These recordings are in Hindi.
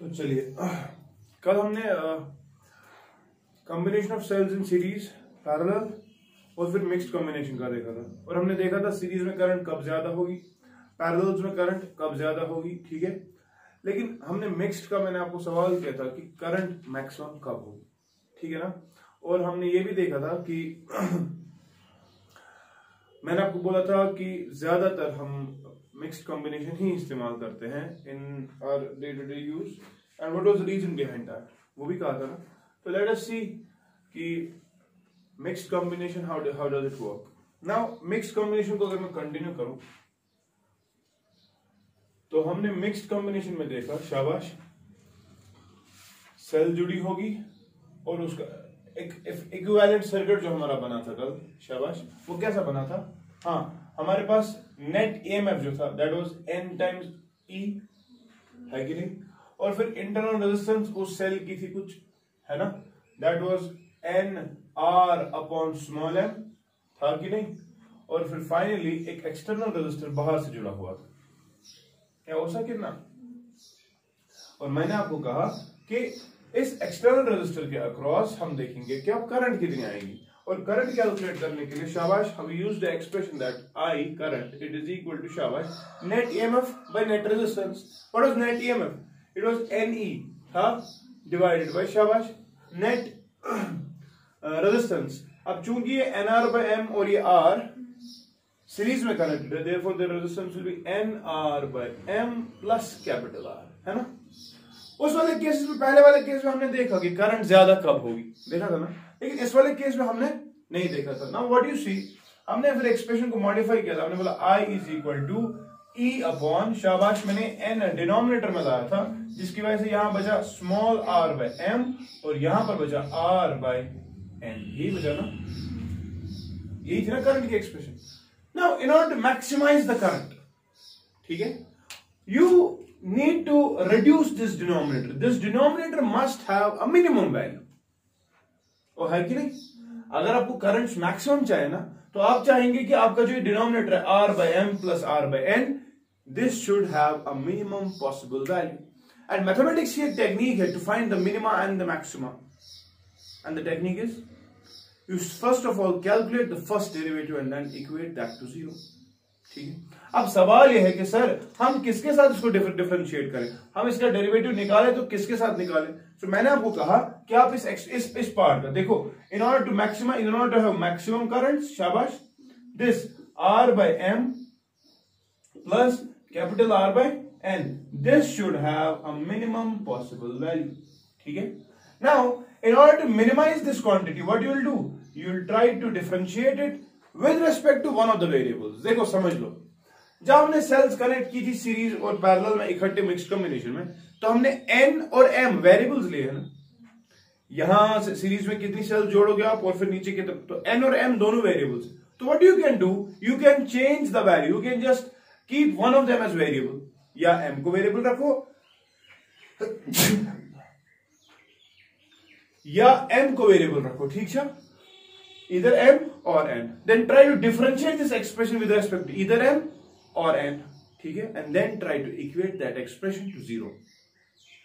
तो चलिए, कल हमने combination of cells in series parallel और फिर मिक्स्ड कॉम्बिनेशन का देखा था। और हमने देखा था सीरीज़ में करंट कब ज़्यादा होगी पैरेलल्स में करंट कब ज़्यादा होगी, ठीक है? लेकिन हमने मिक्स्ड का मैंने आपको सवाल किया था कि करंट मैक्सिमम कब होगी, ठीक है ना? और हमने ये भी देखा था कि मैंने आपको बोला था कि ज़्यादातर हम मिक्स्ड कॉम्बिनेशन ही इस्तेमाल करते हैं in our day to day use and what was reason behind that वो भी कहा था ना। तो लेट अस सी कि mixed combination how how does it work now mixed combination को अगर मैं कंटिन्यू करूँ तो हमने मिक्स्ड कॉम्बिनेशन में देखा, शाबाश सेल जुड़ी होगी और उसका एक इक्विवेलेंट सर्किट जो हमारा बना था कल, शाबाश, वो कैसा बना था? हाँ हमारे पास नेट ईएमएफ जो था that was n times E है कि नहीं? और फिर इंटरनल रेजिस्टेंस उस सेल की थी कुछ, है ना? That was n r upon small m था कि नहीं? और फिर फाइनली एक एक्सटर्नल रेजिस्टर बाहर से जुड़ा हुआ था। क्या हो सके ना? और मैंने आपको कहा कि इस एक्सटर्नल रेजिस्टर के अक्रॉस हम देखेंगे कि अब करंट कितनी आएगी। और करंट कैलकुलेट करने के लिए शाबाश, हम use the expression that I current it is equal to शाबाश net EMF by net resistance what was net EMF it was n E था डिवाइडेड बाय शाबाश नेट रेजिस्टेंस अब चूँकि ये एन आर बाय एम और ये आर सीरीज़ में कनेक्टेड है therefore the resistance will be n r by m plus capital R है ना? उस वाले केस में, पहले वाले केस में हमने देखा कि करंट ज़्यादा कब होगी? देखा था ना? लेकिन इस वाले केस में हमने नहीं देखा था। ना व्हाट यू सी हमने फिर एक्सप्रेशन को मॉडिफाई किया था। हमने बोला I is equal to E upon शाबाश मैंने एन डिनोमिनेटर में लाया था, जिसकी वजह से यहाँ बचा स्मॉल आर बाय एम और यहाँ पर बचा आर बाय एन यही बचा ना? यही थी ना करंट की expression now in order to maximize the current ठीक है? You need to reduce this denominator. This denominator must have a minimum value. और है कि नहीं? अगर आपको करंट मैक्सिमम चाहिए ना तो आप चाहेंगे कि आपका जो डिनोमिनेटर है r by m plus R by n this should have a minimum possible value and mathematics की एक टेक्निक है to find the minima and the maxima and the technique is you first of all calculate the first derivative and then equate that to zero ठीक है? अब सवाल यह है कि सर हम किसके साथ इसको डिफरेंशिएट करें? हम इसका डेरिवेटिव निकालें तो किसके साथ निकालें? तो मैंने आपको कहा कि आप इस इस, इस पार्ट का देखो in order to maximum in order to have maximum current शाबाश this r by m plus capital R by n this should have a minimum possible value ठीक है? Now in order to minimize this quantity what you will do you will try to differentiate it with respect to one of the variables देखो समझ लो। जब हमने सेल्स कनेक्ट की थी सीरीज़ और पैरेलल में इकट्ठे मिक्स कॉम्बिनेशन में तो हमने एन और एम वेरिएबल्स लिए ना। यहाँ से सीरीज़ में कितनी सेल्स जोड़ोगे आप और फिर नीचे कितने? तो एन और एम दोनों वेरिएबल्स तो what you can do you can change the value you can just keep one of them as variable या एम को वेरिएबल रखो। या एम को वेरिएबल रखो, ठीक है? either m or n then try to differentiate this expression with respect to either और n ठीक है? And then try to equate that expression to zero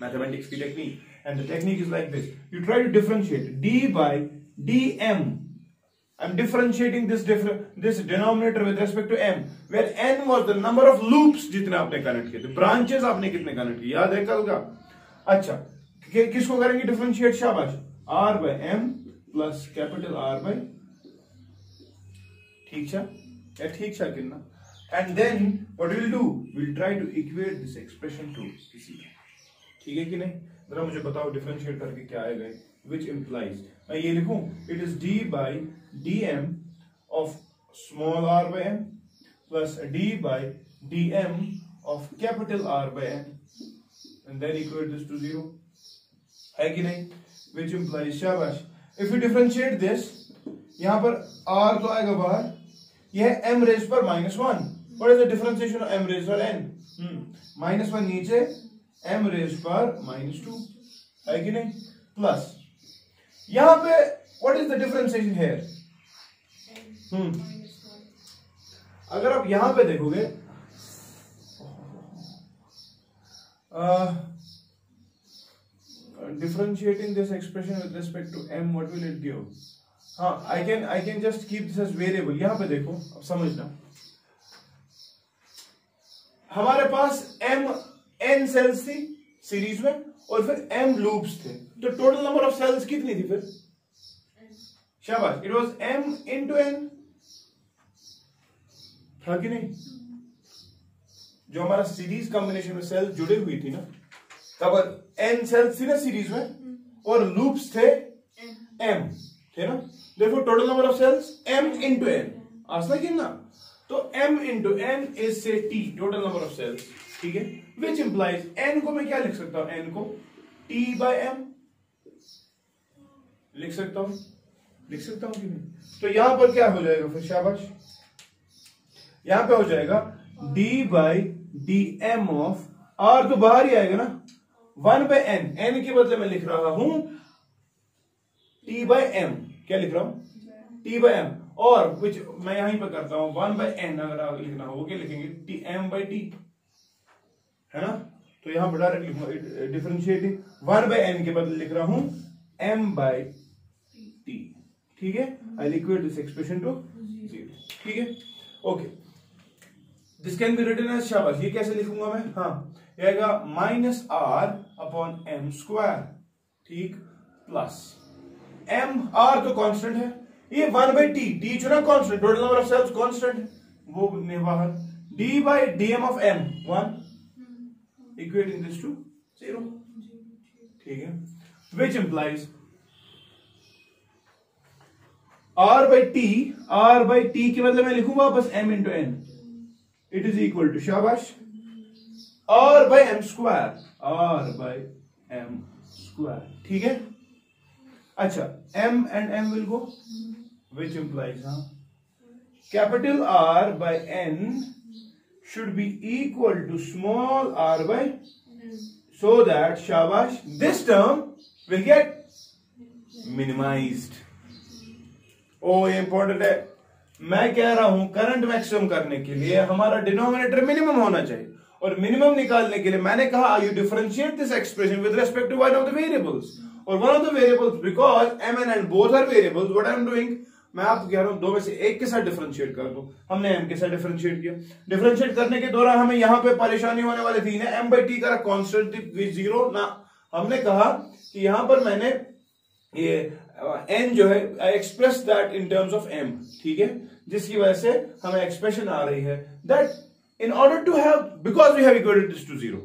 mathematics की technique and the technique is like this you try to differentiate d by dm. I am differentiating this this denominator with respect to m where n was the number of loops जितने आपने कनेक्ट किए थे. ब्रांचेस आपने कितने कनेक्ट किए? याद है कल का? अच्छा कि, किसको करेंगे डिफरेंशिएट शाबाश. R by m plus capital R by ठीक है ठीक है कितना and then what will do will try to equate this expression to इसी ठीक है कि नहीं? जरा मुझे बताओ डिफरेंशिएट करके क्या आएगा? विच इंप्लाइज मैं ये लिखूं it is d by d m of small r by m plus d by d m of capital R by m and then equate this to zero है कि नहीं? विच इंप्लाइज शाबाश। इफ़ यू डिफ्रेंशिएट दिस यहाँ पर आर तो आएगा बाहर, यह एम रेज पर minus one what is the differentiation of m raise पर n माइनस वन नीचे m रेज पर माइनस टू है कि नहीं प्लस यहाँ पे what is the differentiation here hmm अगर आप यहाँ पे देखोगे differentiating this expression with respect to m, what will it give? हाँ I can I can just keep this as variable. यहाँ पे देखो अब समझना हमारे पास एम एन सेल्स थी सीरीज़ में, और फिर एम लूप्स थे। तो टोटल नंबर ऑफ़ सेल्स कितनी थी फिर? शाबाश। It was m into n था कि नहीं? जो हमारा सीरीज़ कॉम्बिनेशन में सेल जुड़े हुई थी ना, तब एन सेल्स थी ना सीरीज़ में, और लूप्स थे एम थे ना? देखो total number of cells m into n आसना कि ना तो m into n is say T total number of cells ठीक है? विच इंप्लाइज एन को मैं क्या लिख सकता हूँ? एन को टी बाय एम लिख सकता हूँ? लिख सकता हूँ कि नहीं? तो यहाँ पर क्या हो जाएगा फिर शाबाश? यहाँ पे हो जाएगा d by d m of r तो बाहर ही आएगा ना? वन बाय एन एन के बदले में लिख रहा हूँ टी बाय एम क्या लिख रहा हूँ? टी बाय एम और कुछ मैं यहीं पर करता हूँ वन बाय एन अगर आप लिखना हो क्या लिखेंगे टी एम बाई टी है ना? तो यहाँ पर डायरेक्ट लिखूँगा डिफ्रेंशिएटिंग वन बाय एन के बदले लिख रहा हूँ एम बाई टी ठीक है? I liquid this expression to ठीक है? Okay this can be written as शाबाश ये कैसे लिखूँगा मैं? हाँ ये आएगा minus r upon m square ठीक? प्लस एम आर तो कांस्टेंट है। ये वन बाई टी टी जो ना constant total number of cells constant है वो बाहर d by d m of m one equating this to zero ठीक है? Which implies r by T r by T के मतलब मैं लिखूँगा वापस m into n it is equal to शाबाश. R by m square r by m square ठीक है? अच्छा m and m will go which implies हाँ capital R by n should be equal to small r by so that, shabash, this term will get minimized. ओ ये इंपॉर्टेंट है। मैं कह रहा हूँ करंट मैक्सिमम करने के लिए हमारा डिनोमिनेटर मिनिमम होना चाहिए। और मिनिमम निकालने के लिए मैंने कहा you differentiate this expression with respect to one of the variables और one of the variables because m n and both are variables what I am doing मैं आपको कह रहा हूँ, दो में से एक के साथ डिफरेंशिएट कर दो। हमने एम के साथ डिफरेंशिएट किया। डिफरेंशिएट करने के दौरान हमें यहाँ पे परेशानी होने वाली थी ना एम बाई टी का कॉन्स्टेंट ज़ीरो ना। हमने कहा कि यहाँ पर मैंने ये एन जो है express that in terms of M ठीक है? जिसकी वजह से हमें एक्सप्रेशन आ रही है। That in order to have because we have equated this to zero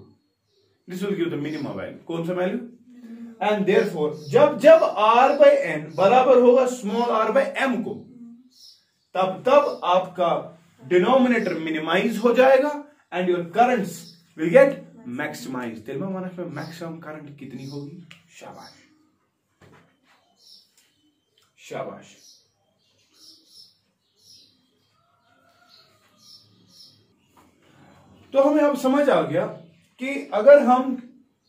this will give the minimum value कौन सा वैल्यू एंड देर फोर जब जब आर बाई एन बराबर होगा स्मॉल आर बाई एम को, तब तब आपका डिनोमिनेटर मिनिमाइज हो जाएगा and your currents will get maximize मानस में मैक्सिमम करंट कितनी होगी? शाबाश। शाबाश। तो हमें अब समझ आ गया कि अगर हम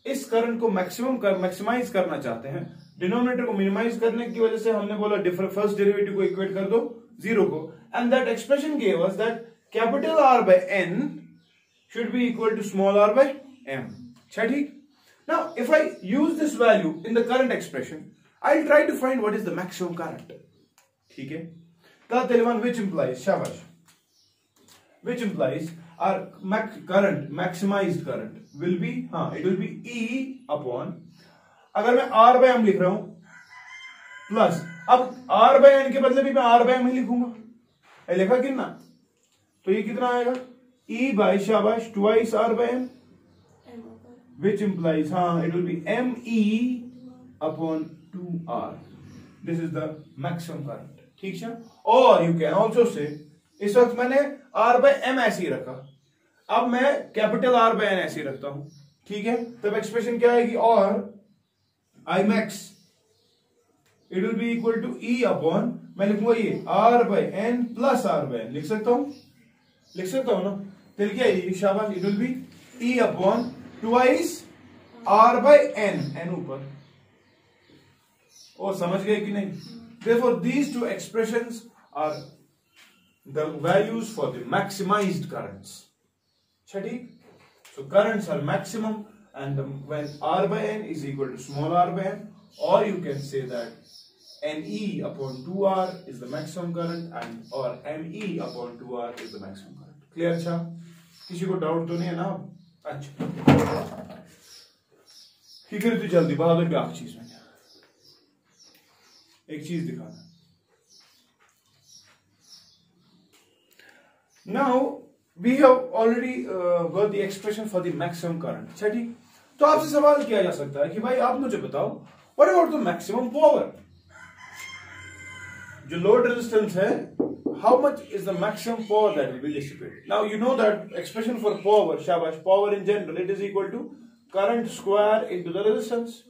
इस करंट को मैक्सिमम कर मैक्सिमाइज करना चाहते हैं। डिनोमिनेटर को मिनिमाइज करने की वजह से हमने बोला डिफर फ़र्स्ट डेरिवेटिव को इक्वेट कर दो ज़ीरो को। And that expression that capital R by N should be equal to small R by M ठीक? Now if I use this value in the current expression I try to find what is the maximum current ठीक है? तेलवन विच इंप्लाइज शाबाश। Which implies max current, maximized current. Will be हाँ it will be E upon अगर मैं आर बाय एम लिख रहा हूँ प्लस अब आर बाय एन के बदले भी मैं आर बाय एम ही लिखूँगा। लिखा कितना? तो ये कितना आएगा? E ई बाय शाबाश I R by M which implies हाँ it will be M E upon two R this is the maximum current ठीक है? और यू कैन ऑल्सो से इस वक्त मैंने आर बाय एम ऐसे ही रखा। अब मैं कैपिटल आर बाय एन ऐसे रखता हूँ। ठीक है? तब एक्सप्रेशन क्या आएगी? और I max it will be equal to E upon मैं लिखूँगा ये R by N plus R by N लिख सकता हूँ? लिख सकता हूँ ना? तो क्या ये शाबाश it will be E upon twice R by N N ऊपर। और समझ गए कि नहीं? Therefore, these two expressions are the values for the maximized currents अच्छा ठीक so currents are maximum and the, when r by n is equal to small r by n or you can say that ne upon 2r is the maximum current and or me upon 2r is the maximum current clear अच्छा किसी को डाउट तो नहीं है ना अच्छा ठीक है तो जल्दी बहादुर ब्याह चीज़ में एक चीज़ दिखाना now we have already got the expression for the maximum current अच्छा ठीक तो आपसे सवाल किया जा सकता है कि भाई आप मुझे बताओ what about the maximum power जो लोड रेजिस्टेंस है how much is the maximum power that will be dissipated? Now you know that expression for power, shabash, power in general, it is equal to current square into the resistance.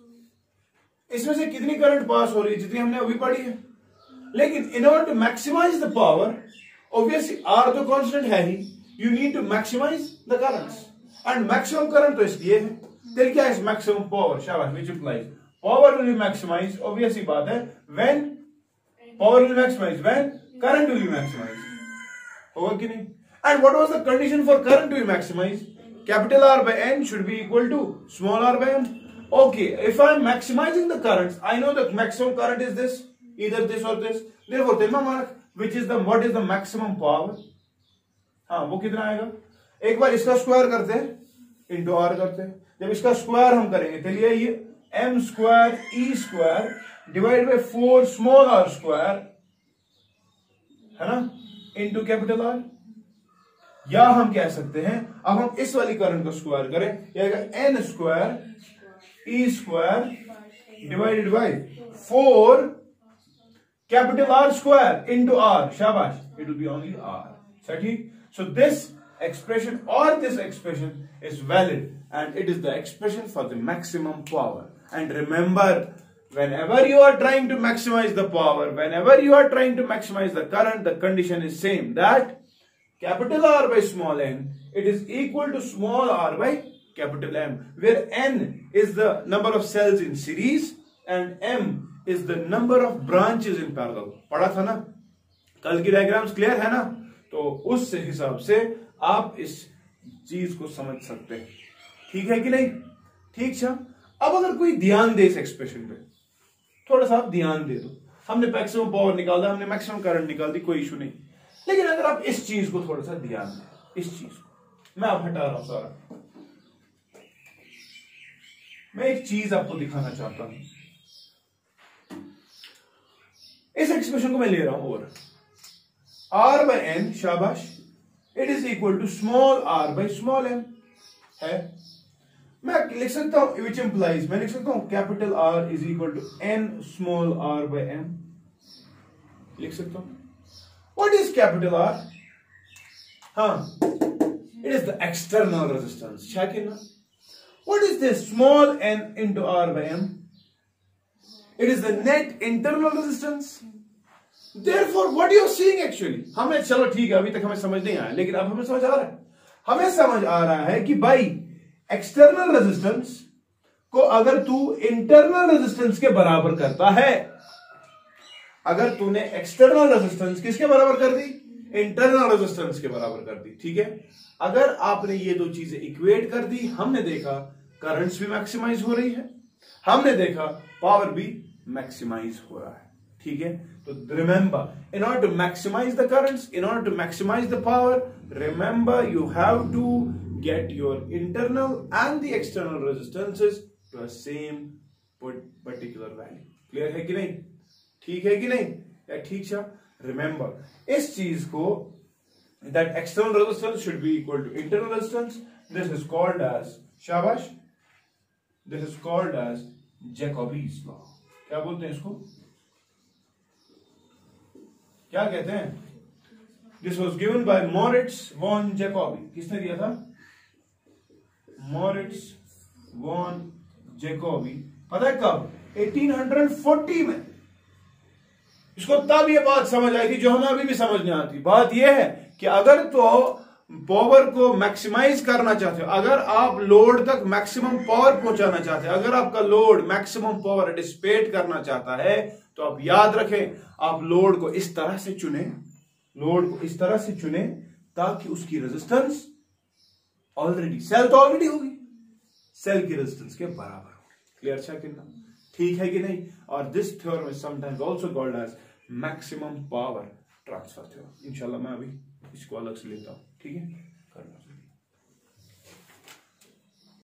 इसमें से कितनी करंट पास हो रही है जितनी हमने अभी पढ़ी है लेकिन in order to maximize the power obviously R तो कांस्टेंट है ही You need to maximise the currents and maximum current तो इसलिए है फिर क्या है मैक्सिमम पावर शाबाश which implies power will be maximise obviously बात है when power will maximise when current will be maximise होगा कि नहीं and what was the condition for current to be maximise capital R by N should be equal to small r by n. Okay, if I'm maximizing the currents, I know the maximum current is this, either this or this. Therefore, Tilma mark, which is the, what is the maximum power? हाँ वो कितना आएगा? एक बार इसका स्क्वायर करते हैं इंटू आर करते हैं। जब इसका स्क्वायर हम करेंगे चलिए ये M square E square divide by four small R square है ना? इंटू कैपिटल आर या हम कह सकते हैं, अब हम इस वाली करंट को स्क्वायर करें N square E square divided by four capital R square into R शाबाश it will be only R ठीक so this expression or this expression is valid and it is the expression for the maximum power. And remember, whenever you are trying to maximize the power, whenever you are trying to maximize the current, the condition is same that capital R by small n, it is equal to small r by capital M, where n is the number of cells in series and m is the number of branches in parallel. पढ़ा था ना कल की डायग्राम्स क्लियर है ना तो उस हिसाब से आप इस चीज़ को समझ सकते हैं। ठीक है कि नहीं? ठीक है अब अगर कोई ध्यान दे इस एक्सप्रेशन पे, थोड़ा सा आप ध्यान दे दो। हमने मैक्सिमम पावर निकाल दिया हमने मैक्सिमम करंट निकाल दी, कोई इशू नहीं। लेकिन अगर आप इस चीज़ को थोड़ा सा ध्यान दें, इस चीज़ को, मैं आप हटा रहा हूँ सारा। मैं एक चीज़ आपको दिखाना चाहता हूँ। इस एक्सप्रेशन को मैं ले रहा हूँ और। आर बाय एन शाबाश it is equal to small R by small M है? मैं लिख सकता हूँ विच इंप्लाइज मैं लिख सकता हूँ capital R is equal to N small R by M लिख सकता हूँ। वॉट इज़ कैपिटल आर हाँ। It is the external resistance check ना। What is this small n into r by m? It is the net internal resistance. Therefore, what you are seeing actually, हमें चलो ठीक है अभी तक हमें समझ नहीं आया लेकिन अब हमें समझ आ रहा है। हमें समझ आ रहा है कि भाई एक्सटर्नल रेजिस्टेंस को अगर तू इंटरनल रेजिस्टेंस के बराबर करता है अगर तूने एक्सटर्नल रेजिस्टेंस किसके बराबर कर दी? इंटरनल रेजिस्टेंस के बराबर कर दी ठीक है? अगर आपने ये दो चीज़ें इक्वेट कर दी हमने देखा करंट्स भी मैक्सिमाइज हो रही है। हमने देखा पावर भी मैक्सिमाइज हो रहा है। ठीक है? तो remember in order to maximize the currents in order to maximize the power remember you have to get your internal and the external resistances to same particular value clear है कि नहीं? ठीक है कि नहीं? ठीक है रिमेंबर इस चीज़ को that external resistance should be equal to internal resistance this is called as शाबाश this is called as Jacobi's law क्या बोलते हैं इसको? क्या कहते हैं? This was given by Moritz von Jacobi किसने दिया था? मॉरिट्स वॉन जेकॉबी पता है कब? 1840 में। इसको तब ये बात समझ आई थी जो हमें अभी भी समझ नहीं आती। बात यह है कि अगर तो पावर को मैक्सिमाइज करना चाहते हो। अगर आप लोड तक मैक्सिमम पावर पहुंचाना चाहते हैं, अगर आपका लोड मैक्सिमम पावर डिस्पेट करना चाहता है तो आप याद रखें, आप लोड को इस तरह से चुने लोड को इस तरह से चुने, ताकि उसकी रेजिस्टेंस ऑलरेडी सेल तो ऑलरेडी होगी। सेल की रेजिस्टेंस के बराबर हो क्लियर अच्छा कितना ठीक है कि नहीं? और this theorem is sometimes also called as maximum power transfer theorem इंशाल्लाह मैं अभी इसको अलग से लेता हूँ। ठीक है?